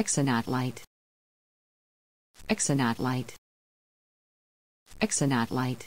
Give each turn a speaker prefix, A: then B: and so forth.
A: Exonaut light. Exonaut light. Exonaut light.